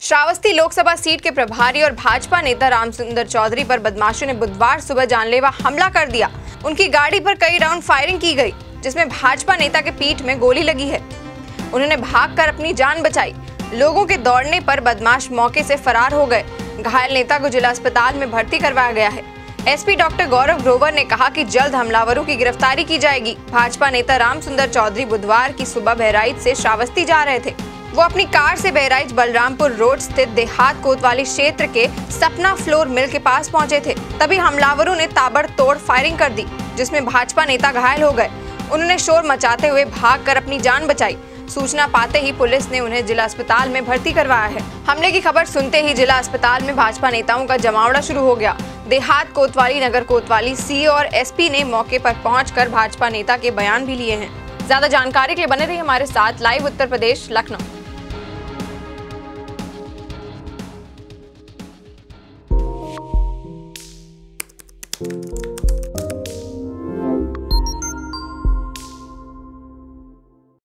Shravasti Lok Sabha seat के प्रभारी और भाजपा नेता रामसुंदर चौधरी पर बदमाशों ने बुधवार सुबह जानलेवा हमला कर दिया। उनकी गाड़ी पर कई राउंड फायरिंग की गई, जिसमें भाजपा नेता के पीठ में गोली लगी है। उन्होंने भागकर अपनी जान बचाई। लोगों के दौड़ने पर बदमाश मौके से फरार हो गए। घायल नेता को जिला अस्पताल में भर्ती करवाया गया है। एसपी डॉक्टर गौरव ग्रोवर ने कहा कि जल्द हमलावरों की गिरफ्तारी की जाएगी। भाजपा नेता राम चौधरी बुधवार की सुबह बहराइच से श्रावस्ती जा रहे थे। वो अपनी कार से बहराइच बलरामपुर रोड स्थित देहात कोतवाली क्षेत्र के सपना फ्लोर मिल के पास पहुँचे थे। तभी हमलावरों ने ताबड़तोड़ फायरिंग कर दी, जिसमें भाजपा नेता घायल हो गए। उन्होंने शोर मचाते हुए भागकर अपनी जान बचाई। सूचना पाते ही पुलिस ने उन्हें जिला अस्पताल में भर्ती करवाया है। हमले की खबर सुनते ही जिला अस्पताल में भाजपा नेताओं का जमावड़ा शुरू हो गया। देहात कोतवाली, नगर कोतवाली, सी और एसपी ने मौके पर पहुंचकर भाजपा नेता के बयान भी लिए हैं। ज़्यादा जानकारी के लिए बने रही हमारे साथ, लाइव उत्तर प्रदेश, लखनऊ। Música